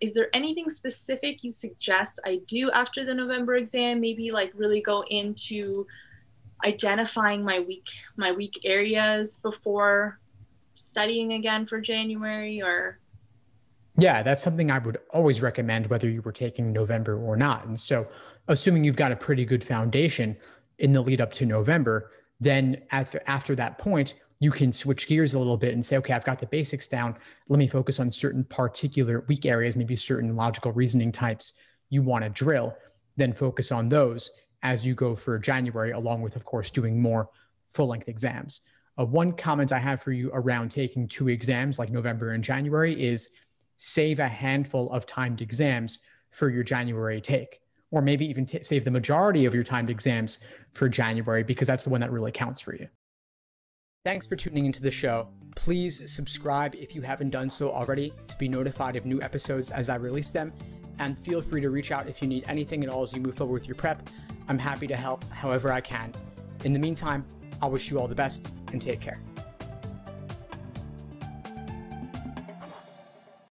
is there anything specific you suggest I do after the November exam? Maybe like really go into identifying my weak my weak areas before studying again for January or yeah, that's something I would always recommend whether you were taking November or not. And so, assuming you've got a pretty good foundation in the lead up to November, then after, after that point, you can switch gears a little bit and say, okay, I've got the basics down. Let me focus on certain particular weak areas, maybe certain logical reasoning types you want to drill, then focus on those as you go for January, along with, of course, doing more full length exams. Uh, one comment I have for you around taking two exams like November and January is save a handful of timed exams for your January take, or maybe even t- save the majority of your timed exams for January because that's the one that really counts for you. Thanks for tuning into the show. Please subscribe if you haven't done so already to be notified of new episodes as I release them. And feel free to reach out if you need anything at all as you move forward with your prep. I'm happy to help however I can. In the meantime, I wish you all the best and take care.